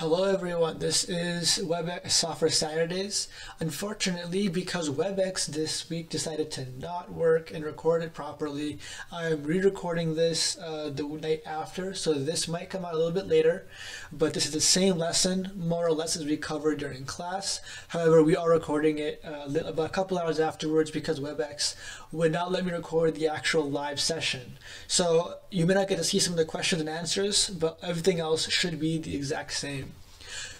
Hello everyone, this is WebEx Software Saturdays. Unfortunately, because WebEx this week decided to not work and record it properly, I'm re-recording this uh, the night after, so this might come out a little bit later, but this is the same lesson, more or less as we covered during class. However, we are recording it uh, about a couple hours afterwards because WebEx would not let me record the actual live session. So you may not get to see some of the questions and answers, but everything else should be the exact same.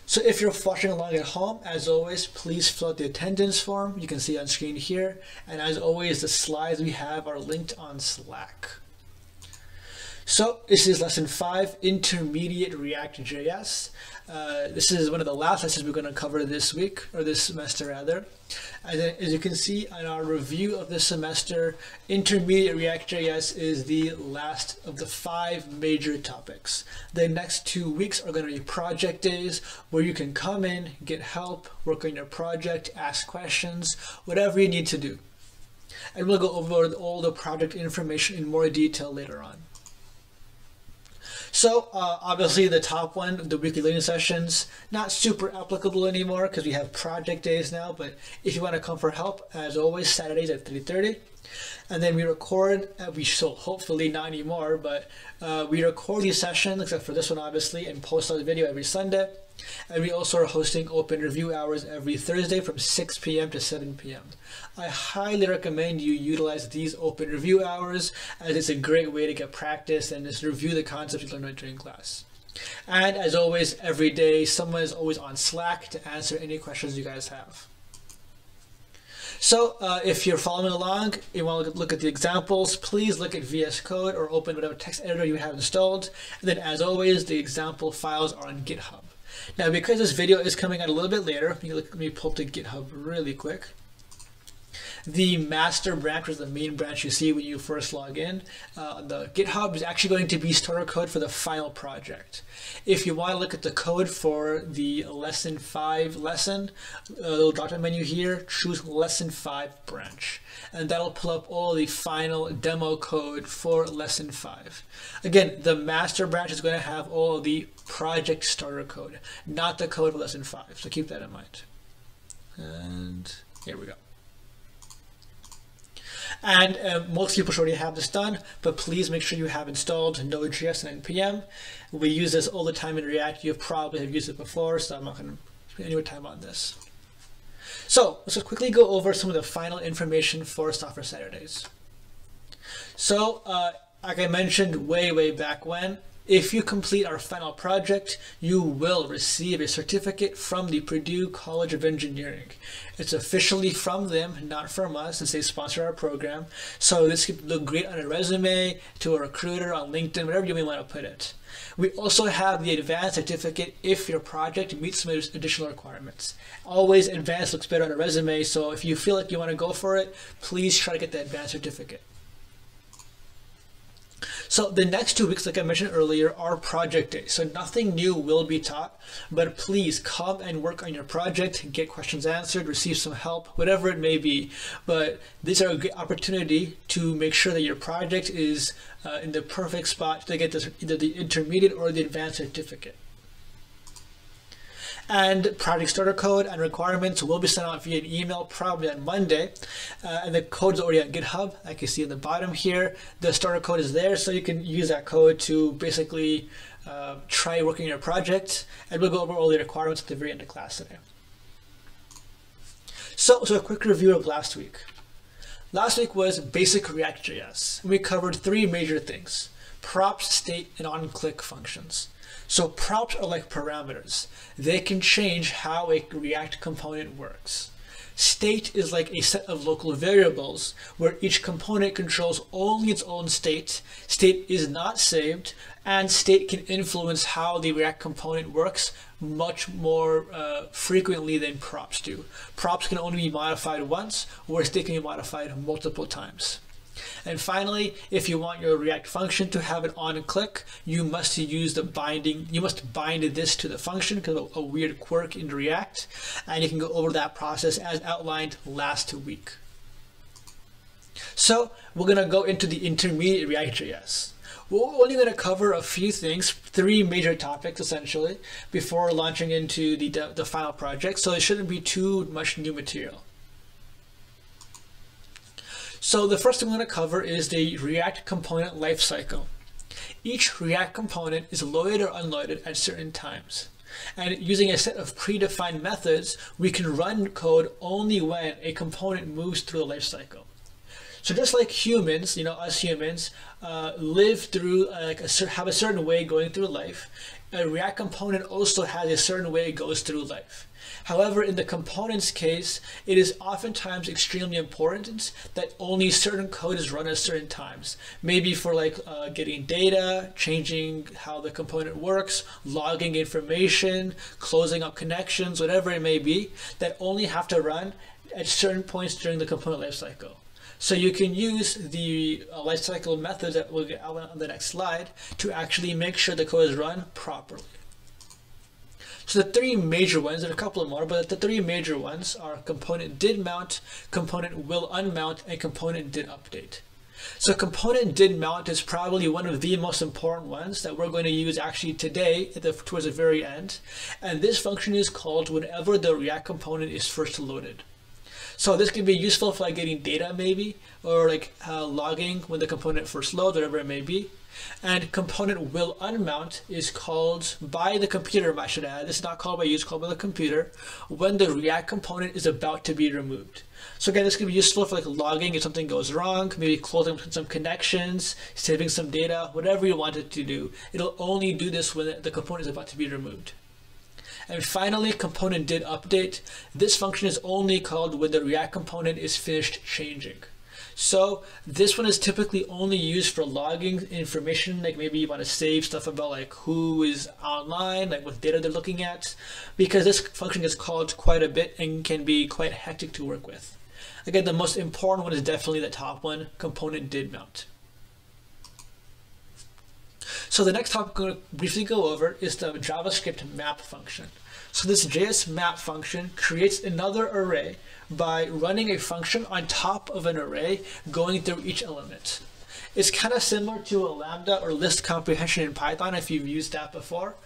So if you're watching along at home, as always, please fill out the attendance form. You can see on screen here. And as always, the slides we have are linked on Slack. So this is lesson five, intermediate React.js. Uh, this is one of the last lessons we're going to cover this week, or this semester rather. And as you can see in our review of this semester, intermediate React.js is the last of the five major topics. The next two weeks are going to be project days where you can come in, get help, work on your project, ask questions, whatever you need to do. And we'll go over all the project information in more detail later on. So uh, obviously the top one, the weekly learning sessions, not super applicable anymore because we have project days now. But if you want to come for help, as always, Saturdays at 3.30. And then we record, uh, we so hopefully not anymore, but uh, we record these sessions, except for this one obviously, and post the video every Sunday. And we also are hosting open review hours every Thursday from 6 p.m. to 7 p.m. I highly recommend you utilize these open review hours as it's a great way to get practice and just review the concepts you learned during class. And as always, every day, someone is always on Slack to answer any questions you guys have. So uh, if you're following along, you want to look at the examples, please look at VS Code or open whatever text editor you have installed. And then as always, the example files are on GitHub. Now, because this video is coming out a little bit later, let me pull up to GitHub really quick. The master branch is the main branch you see when you first log in. Uh, the GitHub is actually going to be starter code for the final project. If you want to look at the code for the lesson 5 lesson, a uh, little drop down menu here, choose lesson 5 branch. And that'll pull up all the final demo code for lesson 5. Again, the master branch is going to have all the project starter code, not the code for lesson 5. So keep that in mind. And here we go. And uh, most people should already have this done, but please make sure you have installed Node.js and NPM. We use this all the time in React. You probably have used it before, so I'm not going to spend any more time on this. So let's just quickly go over some of the final information for Software Saturdays. So uh, like I mentioned way, way back when, if you complete our final project, you will receive a certificate from the Purdue College of Engineering. It's officially from them, not from us, since they sponsor our program. So this could look great on a resume, to a recruiter, on LinkedIn, whatever you may want to put it. We also have the advanced certificate if your project meets some additional requirements. Always advanced looks better on a resume, so if you feel like you want to go for it, please try to get the advanced certificate. So the next two weeks, like I mentioned earlier, are project days. So nothing new will be taught, but please come and work on your project, get questions answered, receive some help, whatever it may be. But these are a good opportunity to make sure that your project is uh, in the perfect spot to get this, either the intermediate or the advanced certificate and project starter code and requirements will be sent out via an email probably on Monday. Uh, and the code is already on GitHub, like you see in the bottom here. The starter code is there, so you can use that code to basically uh, try working your project. And we'll go over all the requirements at the very end of class today. So, so a quick review of last week. Last week was basic React.js. We covered three major things, props, state, and on-click functions. So props are like parameters. They can change how a React component works. State is like a set of local variables where each component controls only its own state. State is not saved, and state can influence how the React component works much more uh, frequently than props do. Props can only be modified once, whereas state can be modified multiple times. And finally, if you want your React function to have an on click, you must use the binding, you must bind this to the function because of a weird quirk in React. And you can go over that process as outlined last week. So we're gonna go into the intermediate React.js. we're only going to cover a few things, three major topics essentially, before launching into the, the final project, so it shouldn't be too much new material. So the first thing I'm going to cover is the React component lifecycle. Each React component is loaded or unloaded at certain times. And using a set of predefined methods, we can run code only when a component moves through the lifecycle. So just like humans, you know, us humans, uh, live through like a, have a certain way going through life, a React component also has a certain way it goes through life. However, in the components case, it is oftentimes extremely important that only certain code is run at certain times. Maybe for like uh, getting data, changing how the component works, logging information, closing up connections, whatever it may be, that only have to run at certain points during the component lifecycle. So you can use the uh, lifecycle method that we'll get on the next slide to actually make sure the code is run properly. So the three major ones, and a couple more, but the three major ones are component did mount, component will unmount, and component did update. So component did mount is probably one of the most important ones that we're going to use actually today the, towards the very end. And this function is called whenever the React component is first loaded. So this can be useful for like getting data maybe, or like uh, logging when the component first loads, whatever it may be. And component will unmount is called by the computer, I should add. This is not called by you, it's called by the computer, when the React component is about to be removed. So again, this can be useful for like logging if something goes wrong, maybe closing some connections, saving some data, whatever you want it to do. It'll only do this when the component is about to be removed. And finally, component did update. This function is only called when the React component is finished changing. So this one is typically only used for logging information, like maybe you want to save stuff about like who is online, like what data they're looking at, because this function is called quite a bit and can be quite hectic to work with. Again, the most important one is definitely the top one, component did mount. So the next topic I'm going to briefly go over is the JavaScript map function. So this JS map function creates another array by running a function on top of an array going through each element. It's kind of similar to a lambda or list comprehension in Python if you've used that before.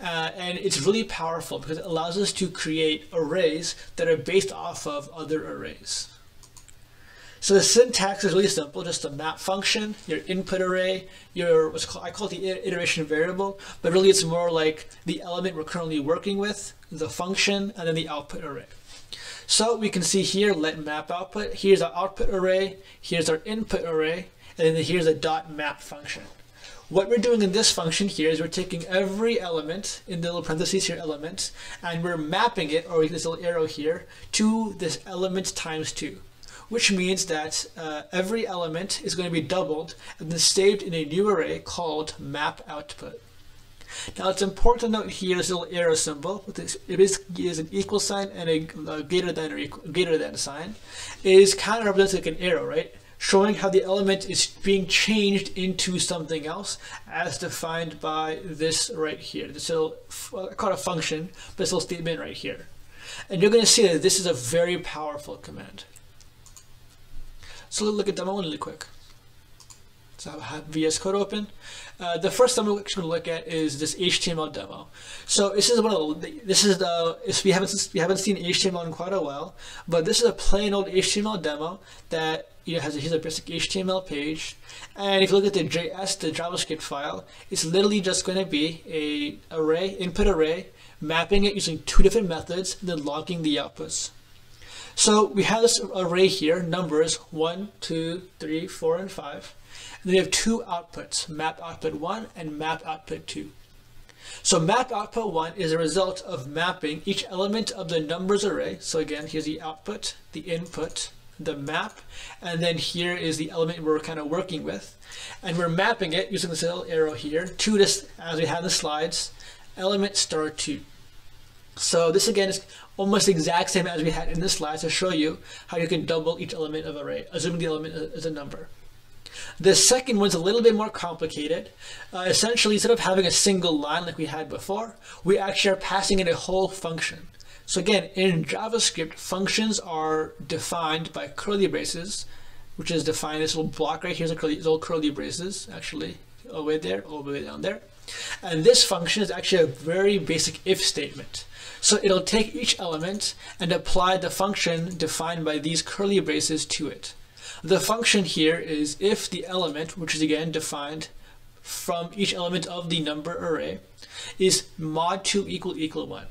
Uh, and it's really powerful because it allows us to create arrays that are based off of other arrays. So the syntax is really simple, just a map function, your input array, your what's called I call it the iteration variable, but really it's more like the element we're currently working with, the function, and then the output array. So we can see here, let map output. Here's our output array, here's our input array, and then here's a dot map function. What we're doing in this function here is we're taking every element in the little parentheses here element, and we're mapping it, or this little arrow here, to this element times two which means that uh, every element is going to be doubled and then saved in a new array called map output. Now it's important to note here this little arrow symbol, with this, it is, is an equal sign and a, a greater than or equal, greater than sign, is kind of represents like an arrow, right? Showing how the element is being changed into something else as defined by this right here. This little, I call a function, but this little statement right here. And you're going to see that this is a very powerful command. So let's look at demo really quick. So I have VS Code open. Uh, the first demo we're going to look at is this HTML demo. So this is one of the, this is the if we haven't we haven't seen HTML in quite a while, but this is a plain old HTML demo that you know has a, here's a basic HTML page, and if you look at the JS the JavaScript file, it's literally just going to be a array input array mapping it using two different methods, then logging the outputs. So we have this array here, numbers 1, 2, 3, 4, and 5. And then we have two outputs, map output 1 and map output 2. So map output 1 is a result of mapping each element of the numbers array. So again, here's the output, the input, the map, and then here is the element we're kind of working with. And we're mapping it using this little arrow here to this, as we have the slides, element star 2. So this again is almost exact same as we had in this slide to show you how you can double each element of array, assuming the element is a number. The second one's a little bit more complicated. Uh, essentially, instead of having a single line like we had before, we actually are passing in a whole function. So again, in JavaScript, functions are defined by curly braces, which is defined this little block right here is a little curly braces, actually. all the way there, all the way down there. And this function is actually a very basic if statement. So it'll take each element and apply the function defined by these curly braces to it. The function here is if the element, which is again defined from each element of the number array, is mod 2 equal equal 1.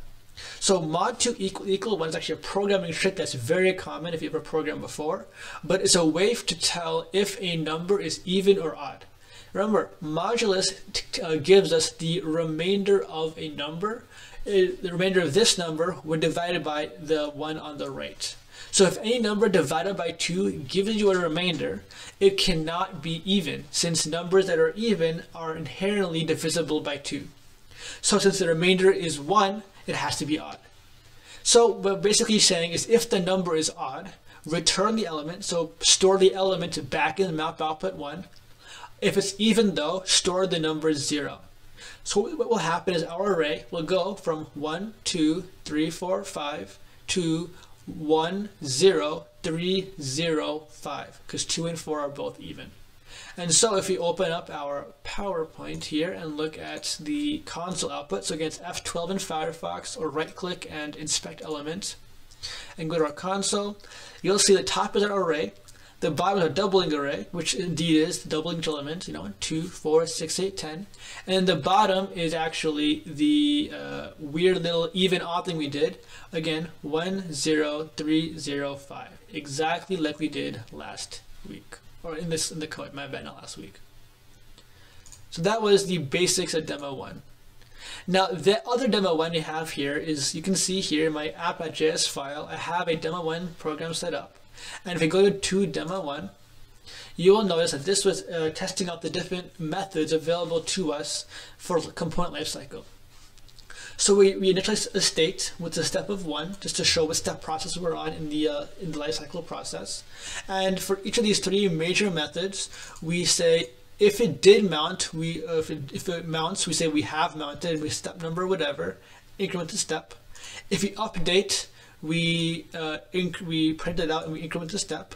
So mod 2 equal equal 1 is actually a programming trick that's very common if you ever programmed before, but it's a way to tell if a number is even or odd. Remember, modulus uh, gives us the remainder of a number. Uh, the remainder of this number when divided by the one on the right. So if any number divided by 2 gives you a remainder, it cannot be even, since numbers that are even are inherently divisible by 2. So since the remainder is 1, it has to be odd. So what basically saying is if the number is odd, return the element, so store the element back in the map output 1. If it's even though, store the number 0. So what will happen is our array will go from 1, 2, 3, 4, 5, 2, one, zero, three, zero, five, because two and four are both even. And so if we open up our PowerPoint here and look at the console output, so again F12 in Firefox, or right click and inspect element, and go to our console, you'll see the top is our array, the bottom is a doubling array, which indeed is the doubling element, you know, 2, 4, 6, 8, 10. And the bottom is actually the uh, weird little even odd thing we did. Again, 1, 0, 3, 0, 5. Exactly like we did last week. Or in this in the code, my bad, not last week. So that was the basics of demo 1. Now, the other demo 1 we have here is, you can see here in my app.js file, I have a demo 1 program set up. And if we go to demo one, you will notice that this was uh, testing out the different methods available to us for component lifecycle. So we, we initialize a state with a step of one, just to show what step process we're on in the uh, in the lifecycle process. And for each of these three major methods, we say if it did mount, we uh, if, it, if it mounts, we say we have mounted, we step number whatever, increment the step. If we update, we uh, we print it out and we increment the step.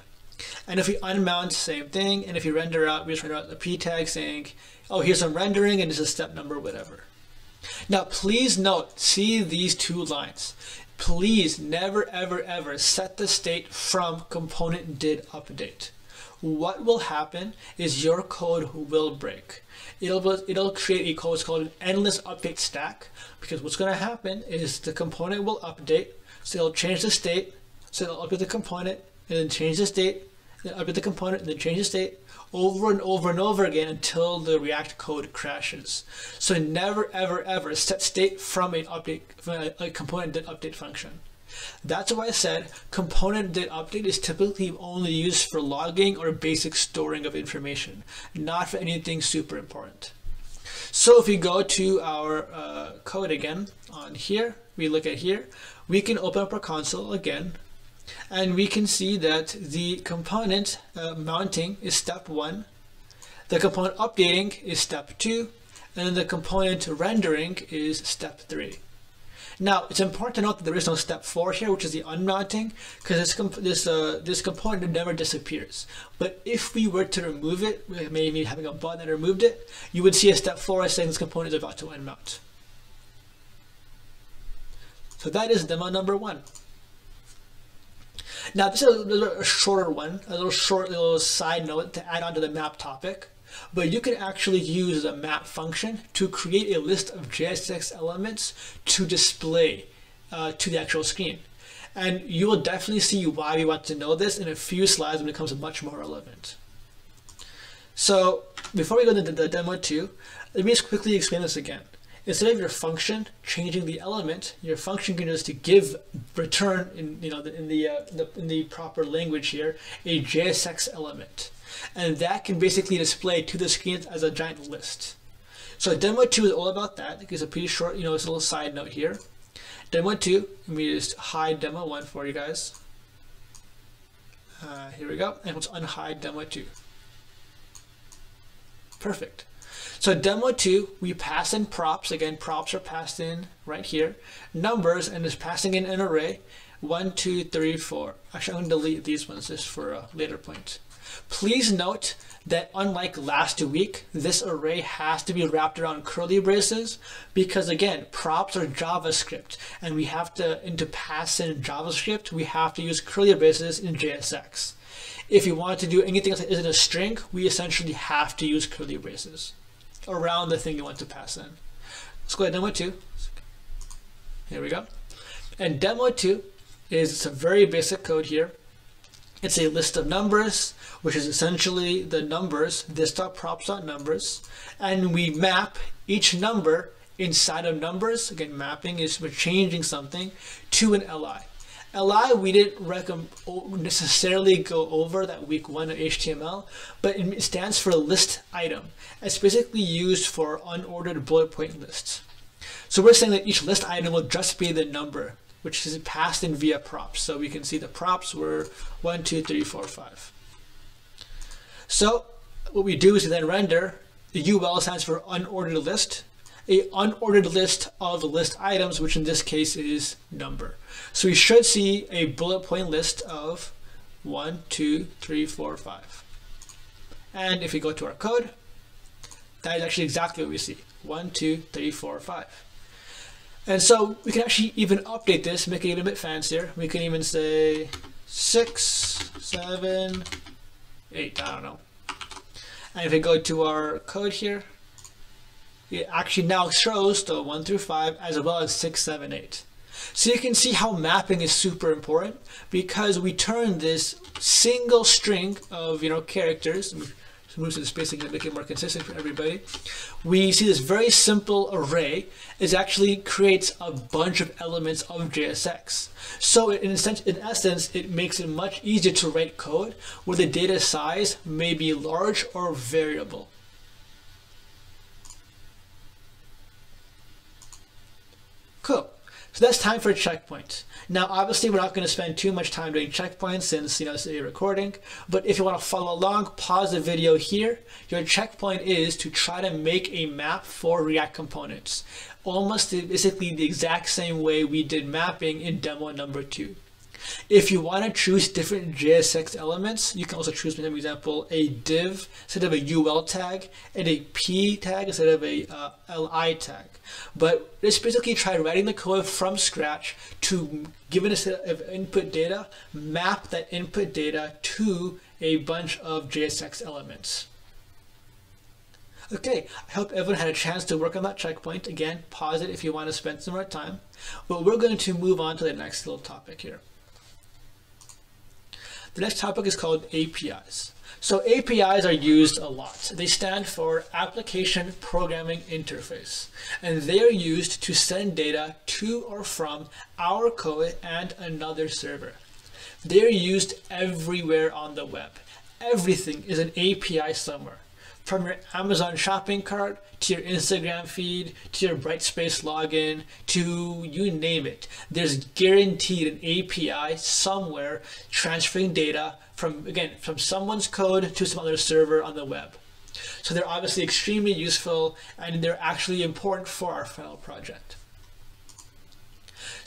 And if we unmount, same thing. And if you render out, we just render out the p tag saying, oh, here's some rendering and this is step number, whatever. Now, please note, see these two lines. Please never, ever, ever set the state from component did update. What will happen is your code will break. It'll, it'll create a code called an endless update stack because what's going to happen is the component will update so it'll change the state, so it'll update the component, and then change the state, then update the component, and then change the state over and over and over again until the React code crashes. So never, ever, ever set state from an update, from a, component did update function. That's why I said component did update is typically only used for logging or basic storing of information, not for anything super important. So if we go to our uh, code again on here, we look at here, we can open up our console again and we can see that the component uh, mounting is step one, the component updating is step two, and the component rendering is step three. Now, it's important to note that there is no step four here, which is the unmounting, because this, this, uh, this component never disappears. But if we were to remove it, maybe having a button that removed it, you would see a step four saying this component is about to unmount. So that is demo number one. Now this is a, a shorter one, a little short little side note to add on to the map topic. But you can actually use the map function to create a list of JSX elements to display uh, to the actual screen. And you will definitely see why we want to know this in a few slides when it becomes much more relevant. So before we go into the demo two, let me just quickly explain this again. Instead of your function changing the element, your function can just to give return in you know in the, uh, the in the proper language here a JSX element, and that can basically display to the screen as a giant list. So demo two is all about that. It's a pretty short, you know, it's a little side note here. Demo two, let me just hide demo one for you guys. Uh, here we go, and let's unhide demo two. Perfect. So demo two, we pass in props. Again, props are passed in right here. Numbers, and it's passing in an array. One, two, three, four. Actually, I'm going to delete these ones just for a later point. Please note that unlike last week, this array has to be wrapped around curly braces because again, props are JavaScript and we have to, and to pass in JavaScript, we have to use curly braces in JSX. If you want to do anything else that isn't a string, we essentially have to use curly braces around the thing you want to pass in. Let's go ahead demo two. Here we go. And demo two is some very basic code here. It's a list of numbers, which is essentially the numbers, this.props.numbers, and we map each number inside of numbers. Again, mapping is we're changing something to an li. li we didn't necessarily go over that week one of HTML, but it stands for list item. It's basically used for unordered bullet point lists. So we're saying that each list item will just be the number which is passed in via props. So we can see the props were one, two, three, four, five. So what we do is we then render, the UL stands for unordered list, a unordered list of the list items, which in this case is number. So we should see a bullet point list of one, two, three, four, five. And if we go to our code, that is actually exactly what we see. One, two, three, four, five. And so we can actually even update this, make it a bit fancier. We can even say six, seven, eight, I don't know. And if we go to our code here, it actually now shows the one through five as well as six, seven, eight. So you can see how mapping is super important because we turn this single string of you know characters moves to the spacing to make it more consistent for everybody. We see this very simple array is actually creates a bunch of elements of JSX. So in, essence, in essence, it makes it much easier to write code where the data size may be large or variable. Cool. So that's time for a checkpoint. Now, obviously, we're not going to spend too much time doing checkpoints since, you know, it's a recording. But if you want to follow along, pause the video here. Your checkpoint is to try to make a map for React components. Almost basically the exact same way we did mapping in demo number two. If you want to choose different JSX elements, you can also choose, for example, a div instead of a UL tag and a P tag instead of a uh, LI tag. But let's basically try writing the code from scratch to, given a set of input data, map that input data to a bunch of JSX elements. Okay, I hope everyone had a chance to work on that checkpoint. Again, pause it if you want to spend some more time. But we're going to move on to the next little topic here. The next topic is called APIs. So APIs are used a lot. They stand for Application Programming Interface, and they are used to send data to or from our code and another server. They're used everywhere on the web. Everything is an API somewhere from your Amazon shopping cart to your Instagram feed to your Brightspace login to you name it. There's guaranteed an API somewhere transferring data from, again, from someone's code to some other server on the web. So they're obviously extremely useful and they're actually important for our final project.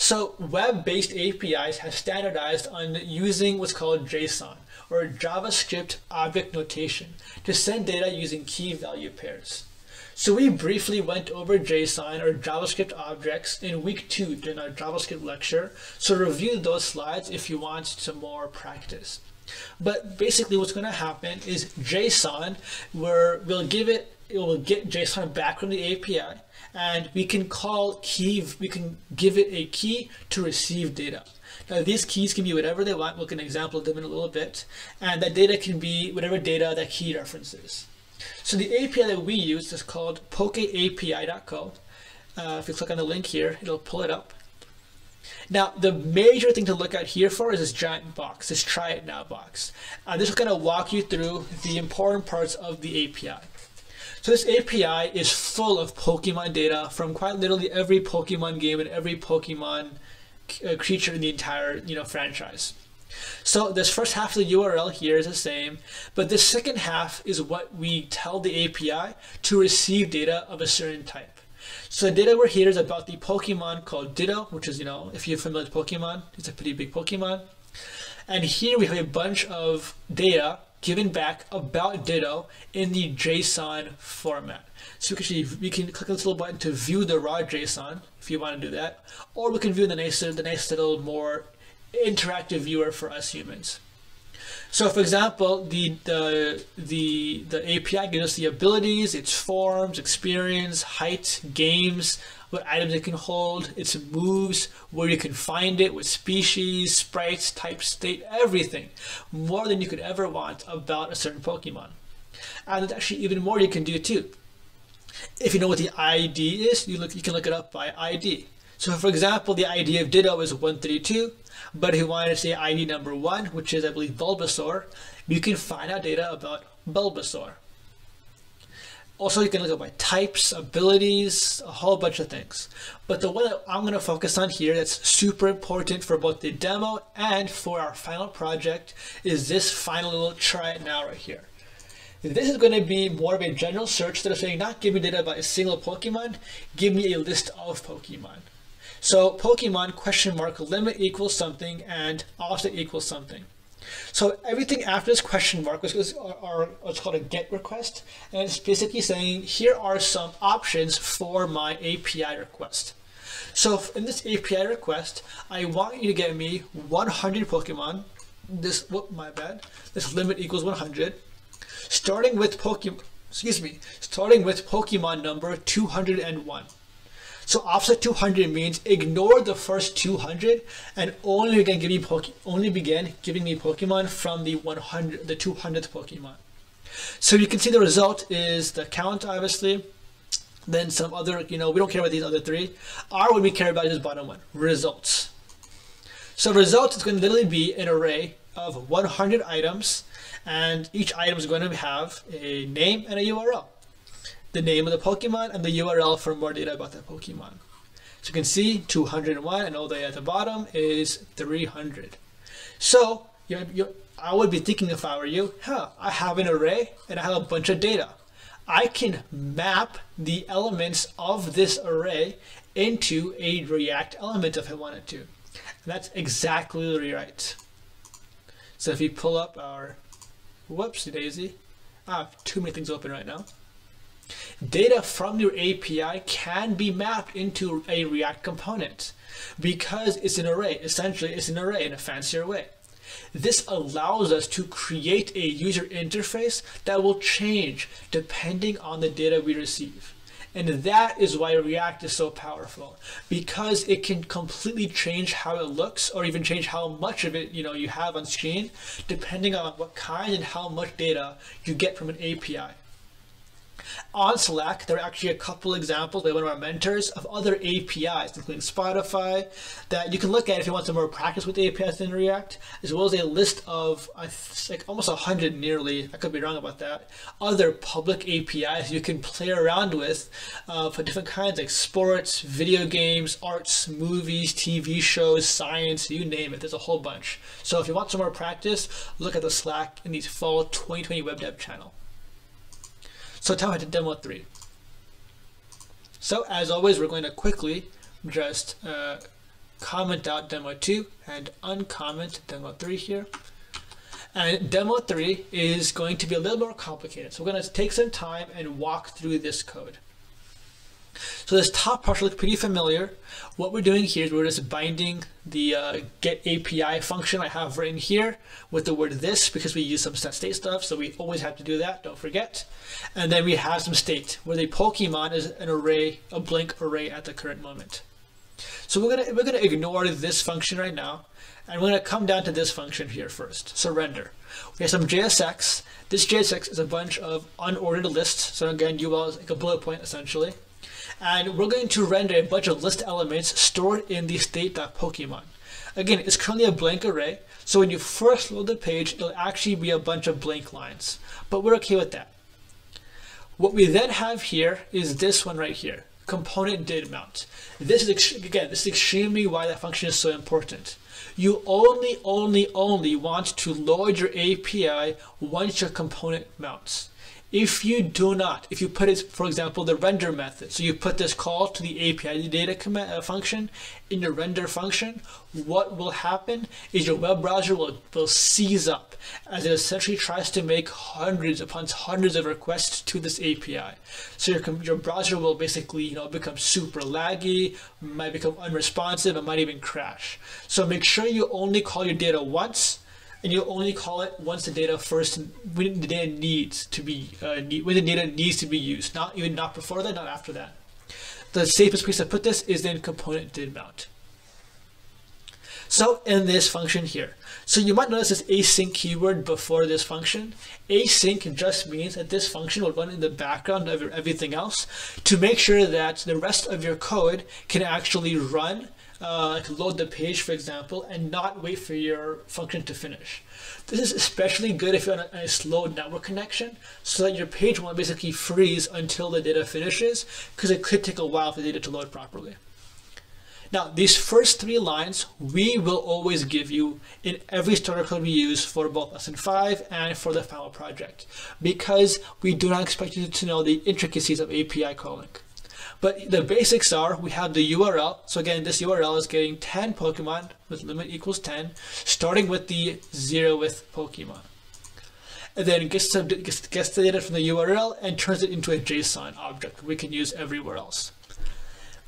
So web-based APIs have standardized on using what's called JSON or JavaScript object notation to send data using key value pairs. So we briefly went over JSON or JavaScript objects in week two during our JavaScript lecture. So review those slides if you want some more practice. But basically what's going to happen is JSON, where we'll give it, it will get JSON back from the API and we can call key, we can give it a key to receive data. Now these keys can be whatever they want. We'll look an example of them in a little bit. And that data can be whatever data that key references. So the API that we use is called pokeapi.co. Uh, if you click on the link here, it'll pull it up. Now, the major thing to look at here for is this giant box, this try it now box. Uh, this is going to walk you through the important parts of the API. So this API is full of Pokemon data from quite literally every Pokemon game and every Pokemon uh, creature in the entire you know franchise. So this first half of the URL here is the same, but this second half is what we tell the API to receive data of a certain type. So the data we're here is about the Pokemon called Ditto, which is, you know, if you're familiar with Pokemon, it's a pretty big Pokemon. And here we have a bunch of data given back about Ditto in the JSON format. So we can, actually, we can click this little button to view the raw JSON if you want to do that, or we can view the nice, the nice little more interactive viewer for us humans. So for example, the, the, the, the API gives us the abilities, its forms, experience, height, games, what items it can hold, its moves, where you can find it, what species, sprites, type, state, everything. More than you could ever want about a certain Pokemon. And there's actually even more you can do too. If you know what the ID is, you look you can look it up by ID. So for example, the ID of Ditto is 132, but if you wanted to say ID number one, which is I believe Bulbasaur, you can find out data about Bulbasaur. Also, you can look at by types, abilities, a whole bunch of things. But the one that I'm going to focus on here that's super important for both the demo and for our final project is this final little try it now right here. This is going to be more of a general search that is saying not give me data about a single Pokemon, give me a list of Pokemon. So Pokemon question mark limit equals something and offset equals something. So everything after this question mark is, what's called a GET request, and it's basically saying here are some options for my API request. So in this API request, I want you to get me 100 Pokemon. This, whoop, my bad. This limit equals 100. Starting with Pokemon, excuse me, starting with Pokemon number 201. So offset 200 means ignore the first 200 and only begin giving Poke only begin giving me Pokemon from the 100 the 200th Pokemon. So you can see the result is the count obviously, then some other, you know, we don't care about these other three. R what we care about is bottom one, results. So results is going to literally be an array of 100 items and each item is going to have a name and a URL the name of the Pokemon and the URL for more data about that Pokemon. So you can see 201 and all the way at the bottom is 300. So you, you, I would be thinking if I were you, huh, I have an array and I have a bunch of data. I can map the elements of this array into a React element if I wanted to. And that's exactly right. So if we pull up our, whoopsie daisy, I have ah, too many things open right now. Data from your API can be mapped into a React component because it's an array. Essentially, it's an array in a fancier way. This allows us to create a user interface that will change depending on the data we receive. And that is why React is so powerful because it can completely change how it looks or even change how much of it you know you have on screen depending on what kind and how much data you get from an API. On Slack, there are actually a couple examples by one of our mentors of other APIs, including Spotify, that you can look at if you want some more practice with APIs in React, as well as a list of like almost 100 nearly, I could be wrong about that, other public APIs you can play around with uh, for different kinds like sports, video games, arts, movies, TV shows, science, you name it, there's a whole bunch. So if you want some more practice, look at the Slack in the fall 2020 web dev channel. So tell me to demo three. So as always, we're going to quickly just uh, comment out demo two and uncomment demo three here. And demo three is going to be a little more complicated. So we're going to take some time and walk through this code. So this top part looks pretty familiar. What we're doing here is we're just binding the uh, get API function I have written here with the word this because we use some set state stuff. So we always have to do that, don't forget. And then we have some state where the Pokemon is an array, a blank array at the current moment. So we're gonna we're gonna ignore this function right now, and we're gonna come down to this function here first. So render. We have some JSX. This JSX is a bunch of unordered lists. So again, UL is like a bullet point essentially and we're going to render a bunch of list elements stored in the state.pokemon. Again, it's currently a blank array, so when you first load the page, it'll actually be a bunch of blank lines, but we're okay with that. What we then have here is this one right here, component did mount. This is, again, this is extremely why that function is so important. You only, only, only want to load your API once your component mounts. If you do not, if you put it, for example, the render method, so you put this call to the API data command, uh, function in your render function, what will happen is your web browser will, will seize up as it essentially tries to make hundreds upon hundreds of requests to this API. So your, your browser will basically you know become super laggy, might become unresponsive, and might even crash. So make sure you only call your data once and you'll only call it once the data first when the data needs to be uh, when the data needs to be used, not even not before that, not after that. The safest place to put this is in component did mount. So in this function here, so you might notice this async keyword before this function. Async just means that this function will run in the background of everything else to make sure that the rest of your code can actually run uh, like load the page, for example, and not wait for your function to finish. This is especially good if you're on a, a slow network connection, so that your page won't basically freeze until the data finishes, because it could take a while for the data to load properly. Now, these first three lines, we will always give you in every starter code we use for both lesson five and for the final project, because we do not expect you to know the intricacies of API calling. But the basics are we have the URL. So again, this URL is getting 10 Pokemon with limit equals 10, starting with the zeroth Pokemon. And then gets, the, gets, gets the data from the URL and turns it into a JSON object we can use everywhere else.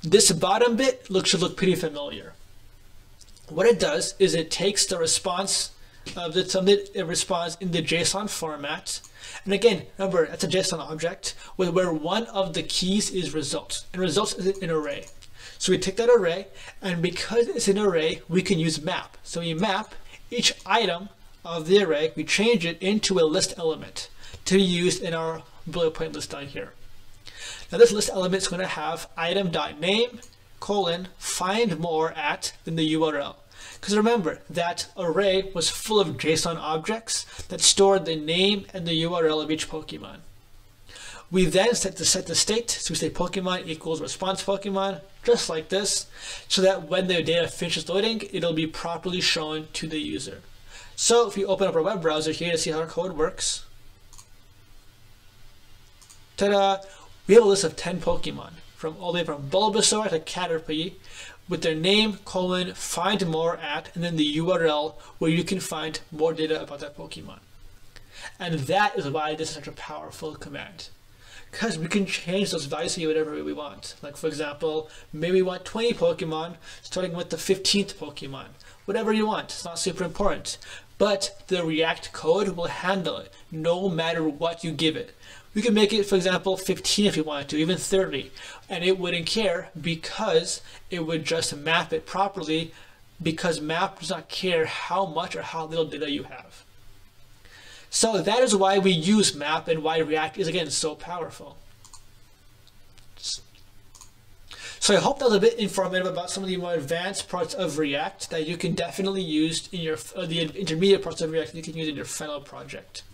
This bottom bit looks should look pretty familiar. What it does is it takes the response of the submit response in the JSON format and again, remember, it's a JSON object where one of the keys is results, and results is an array. So we take that array, and because it's an array, we can use map. So we map each item of the array, we change it into a list element to be used in our bullet point list down here. Now this list element is going to have item.name colon find more at then the URL. Because remember, that array was full of JSON objects that stored the name and the URL of each Pokemon. We then set the set the state, so we say Pokemon equals response Pokemon, just like this, so that when the data finishes loading, it'll be properly shown to the user. So if you open up our web browser here to see how our code works, ta-da, we have a list of 10 Pokemon, from all the way from Bulbasaur to Caterpie, with their name, colon, find more at, and then the URL where you can find more data about that Pokemon. And that is why this is such a powerful command. Because we can change those values to whatever we want. Like for example, maybe we want 20 Pokemon, starting with the 15th Pokemon. Whatever you want, it's not super important. But the React code will handle it, no matter what you give it. We could make it, for example, 15 if you wanted to, even 30, and it wouldn't care because it would just map it properly because map does not care how much or how little data you have. So that is why we use map and why React is again so powerful. So I hope that was a bit informative about some of the more advanced parts of React that you can definitely use in your, uh, the intermediate parts of React you can use in your final project.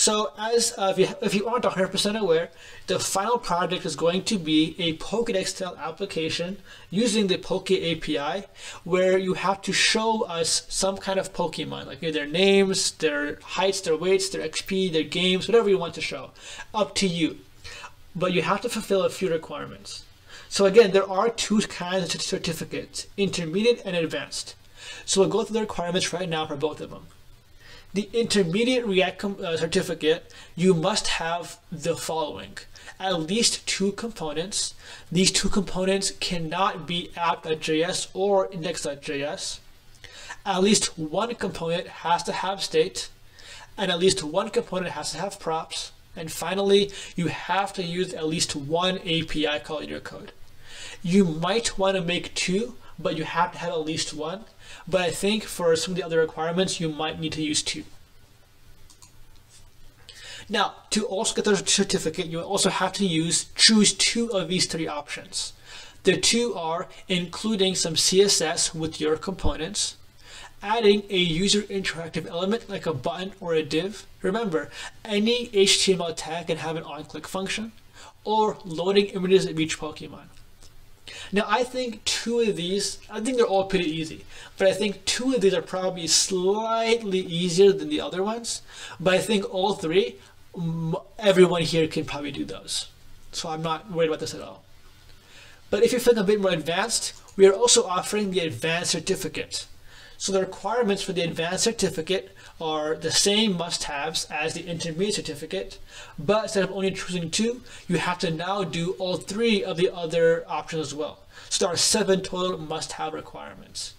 So as uh, if, you, if you aren't 100% aware, the final project is going to be a Pokedex style application using the Poke API where you have to show us some kind of Pokemon, like their names, their heights, their weights, their XP, their games, whatever you want to show, up to you. But you have to fulfill a few requirements. So again, there are two kinds of certificates, intermediate and advanced. So we'll go through the requirements right now for both of them the intermediate React uh, certificate, you must have the following. At least two components. These two components cannot be app.js or index.js. At least one component has to have state, and at least one component has to have props. And finally, you have to use at least one API call in your code. You might want to make two, but you have to have at least one. But I think for some of the other requirements, you might need to use two. Now, to also get the certificate, you also have to use choose two of these three options. The two are including some CSS with your components, adding a user interactive element like a button or a div. Remember, any HTML tag can have an on-click function, or loading images of each Pokemon. Now I think two of these, I think they're all pretty easy, but I think two of these are probably slightly easier than the other ones, but I think all three everyone here can probably do those. So I'm not worried about this at all. But if you're feeling a bit more advanced, we are also offering the advanced certificate. So the requirements for the advanced certificate are the same must-haves as the intermediate certificate, but instead of only choosing two, you have to now do all three of the other options as well. So there are seven total must-have requirements,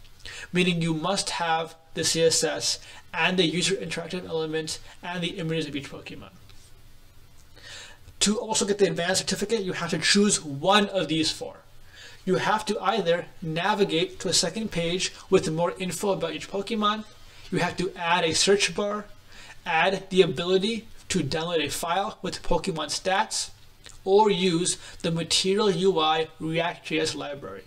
meaning you must have the CSS and the user interactive element and the images of each Pokemon. To also get the advanced certificate, you have to choose one of these four. You have to either navigate to a second page with more info about each Pokemon, you have to add a search bar, add the ability to download a file with Pokemon stats, or use the Material UI React.js library.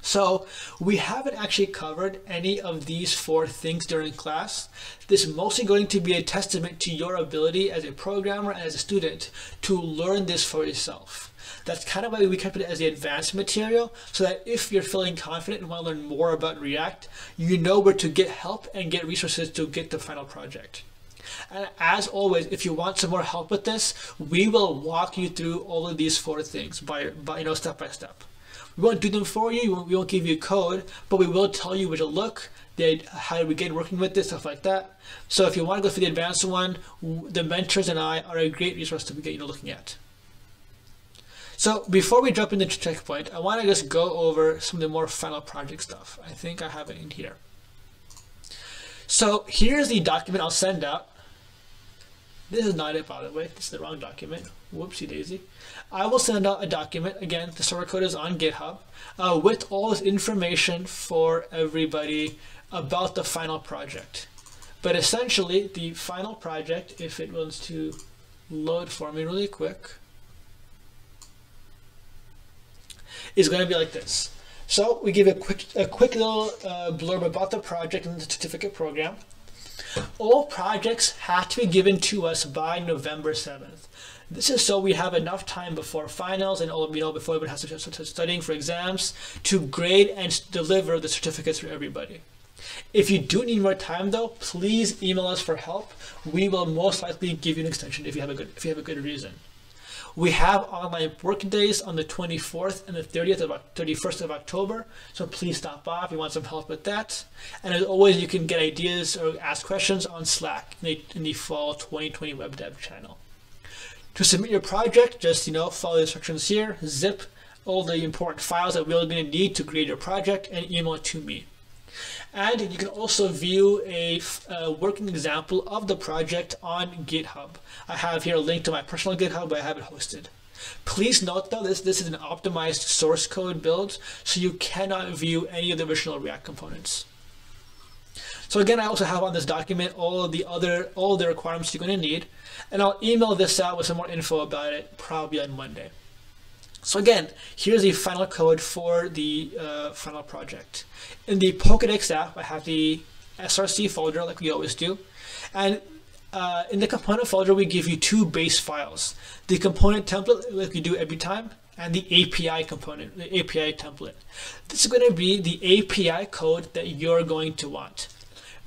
So we haven't actually covered any of these four things during class. This is mostly going to be a testament to your ability as a programmer and as a student to learn this for yourself. That's kind of why we kept it as the advanced material, so that if you're feeling confident and want to learn more about React, you know where to get help and get resources to get the final project. And as always, if you want some more help with this, we will walk you through all of these four things by, by you know, step by step. We won't do them for you. We won't give you code, but we will tell you where to look, how we get working with this, stuff like that. So if you want to go for the advanced one, the mentors and I are a great resource to get you looking at. So before we jump into checkpoint, I want to just go over some of the more final project stuff. I think I have it in here. So here's the document I'll send out. This is not it, by the way. This is the wrong document. Whoopsie daisy. I will send out a document. Again, the source code is on GitHub uh, with all this information for everybody about the final project. But essentially, the final project, if it wants to load for me really quick, is going to be like this. So we give a quick, a quick little uh, blurb about the project and the certificate program. All projects have to be given to us by November 7th. This is so we have enough time before finals and all you know before everyone has to start studying for exams to grade and deliver the certificates for everybody. If you do need more time though, please email us for help. We will most likely give you an extension if you have a good if you have a good reason. We have online work days on the 24th and the 30th of 31st of October, so please stop by if you want some help with that. And as always, you can get ideas or ask questions on Slack in the, in the fall 2020 web dev channel. To submit your project, just you know follow the instructions here, zip all the important files that we're going to need to create your project, and email it to me. And you can also view a, a, working example of the project on GitHub. I have here a link to my personal GitHub, but I have it hosted. Please note though, this, this is an optimized source code build, so you cannot view any of the original React components. So again, I also have on this document all of the other, all the requirements you're going to need, and I'll email this out with some more info about it probably on Monday. So again, here's the final code for the uh, final project. In the Pokedex app, I have the SRC folder like we always do. And uh, in the component folder, we give you two base files. The component template, like we do every time, and the API component, the API template. This is going to be the API code that you're going to want.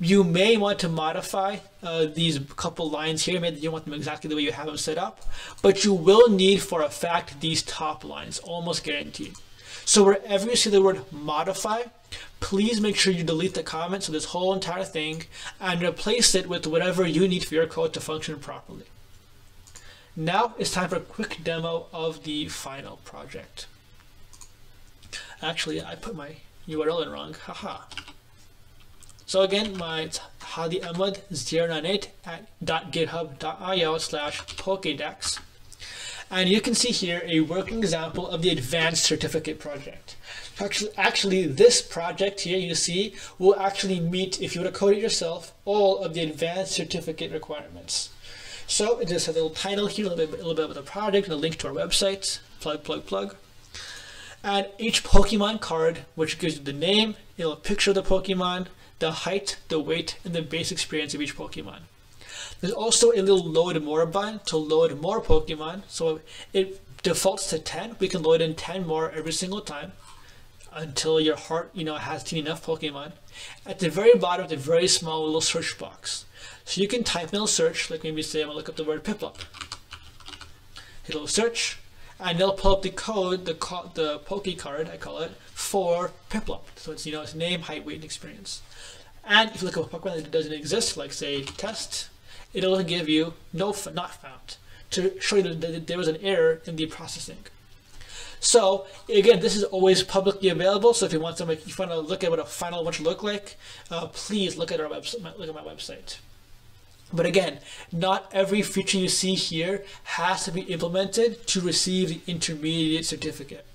You may want to modify uh, these couple lines here. Maybe you want them exactly the way you have them set up, but you will need for a fact these top lines, almost guaranteed. So wherever you see the word modify, please make sure you delete the comment, so this whole entire thing, and replace it with whatever you need for your code to function properly. Now it's time for a quick demo of the final project. Actually, I put my URL in wrong, haha. So again, my Hadi Ahmed 098 at .github.io slash Pokedex. And you can see here a working example of the advanced certificate project. Actually, actually, this project here you see will actually meet, if you were to code it yourself, all of the advanced certificate requirements. So it just has a little title here, a little bit, a little bit of the project, and a link to our website, plug, plug, plug. And each Pokemon card, which gives you the name, you know, a picture of the Pokemon, the height, the weight, and the base experience of each Pokemon. There's also a little load more button to load more Pokemon. So it defaults to 10. We can load in 10 more every single time. until your heart, you know, has seen enough Pokemon. At the very bottom, the very small little search box. So you can type in a search, like maybe say I'm gonna look up the word Piplup. Hit a little search, and it'll pull up the code, the co the Poke card, I call it, for Piplup. So it's you know its name, height, weight, and experience. And if you look up a Pokemon that doesn't exist, like say test, it'll give you no not found to show you that there was an error in the processing. So again, this is always publicly available. So if you want to, if you want to look at what a final should look like, uh, please look at our website. Look at my website. But again, not every feature you see here has to be implemented to receive the intermediate certificate.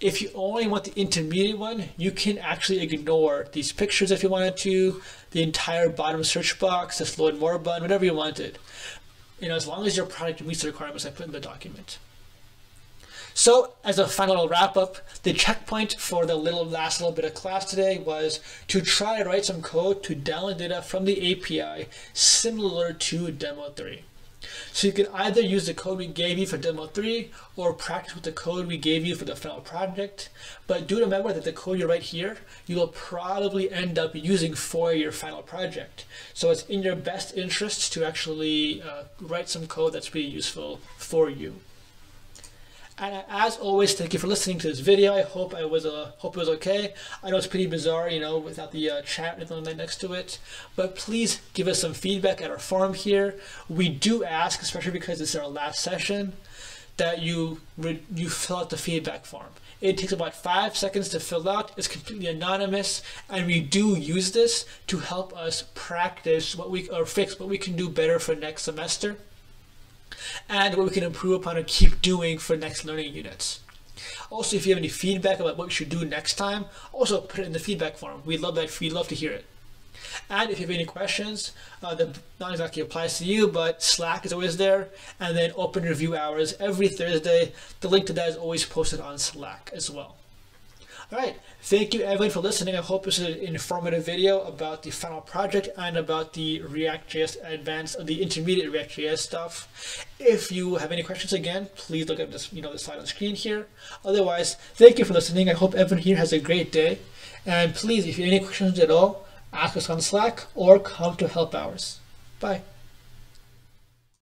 If you only want the intermediate one, you can actually ignore these pictures if you wanted to, the entire bottom search box, this load more button, whatever you wanted. You know, as long as your product meets the requirements I put in the document. So as a final wrap up, the checkpoint for the little last little bit of class today was to try to write some code to download data from the API similar to demo 3. So you can either use the code we gave you for demo 3 or practice with the code we gave you for the final project. But do remember that the code you write here, you will probably end up using for your final project. So it's in your best interest to actually uh, write some code that's really useful for you. And as always, thank you for listening to this video. I hope I was uh, hope it was okay. I know it's pretty bizarre, you know, without the uh, chat anything next to it. But please give us some feedback at our forum here. We do ask, especially because this is our last session, that you you fill out the feedback form. It takes about five seconds to fill out. It's completely anonymous, and we do use this to help us practice what we or fix what we can do better for next semester and what we can improve upon and keep doing for next learning units. Also, if you have any feedback about what we should do next time, also put it in the feedback form. We'd love that. We'd love to hear it. And if you have any questions uh, that not exactly applies to you, but Slack is always there, and then open review hours every Thursday. The link to that is always posted on Slack as well. All right. Thank you everyone for listening. I hope this is an informative video about the final project and about the React.js advanced, the intermediate React.js stuff. If you have any questions again, please look at this, you know, the slide on the screen here. Otherwise, thank you for listening. I hope everyone here has a great day. And please, if you have any questions at all, ask us on Slack or come to help hours. Bye.